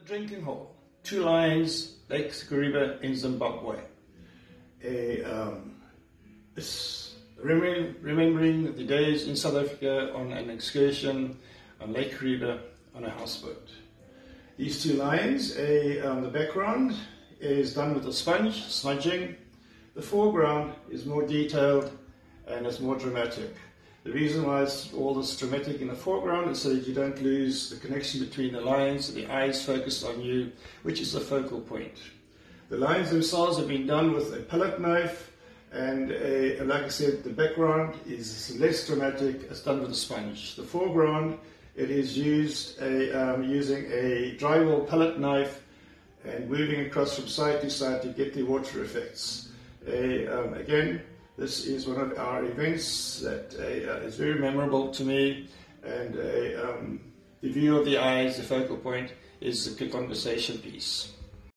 The drinking hole. Two lions, Lake Kariba in Zimbabwe. A, um, remembering, remembering the days in South Africa on an excursion on Lake Kariba on a houseboat. These two lines, a, um, the background is done with a sponge, smudging. The foreground is more detailed and it's more dramatic. The reason why it's all this dramatic in the foreground is so that you don't lose the connection between the lines, the eyes focused on you, which is the focal point. The lines themselves have been done with a palette knife, and a, like I said, the background is less dramatic, it's done with a sponge. The foreground, it is used a, um, using a drywall palette knife and moving across from side to side to get the water effects. A, um, again, this is one of our events that uh, is very memorable to me, and uh, um, the view of the eye eyes, the focal point, is good conversation piece.